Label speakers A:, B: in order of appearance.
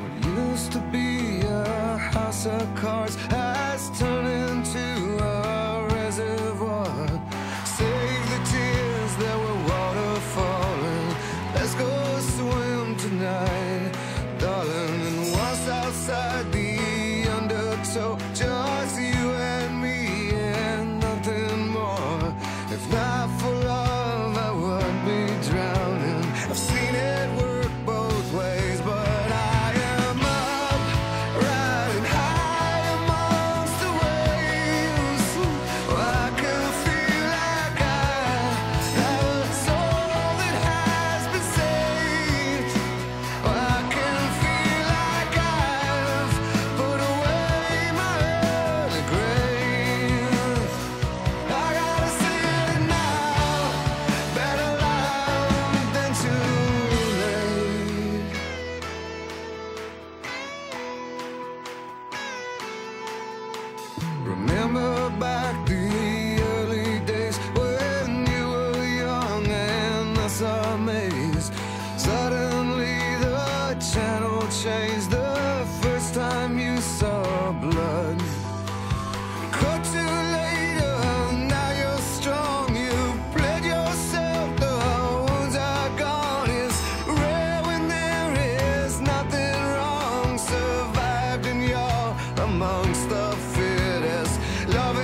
A: What used to be a house of cards Remember Love